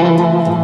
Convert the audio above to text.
Oh.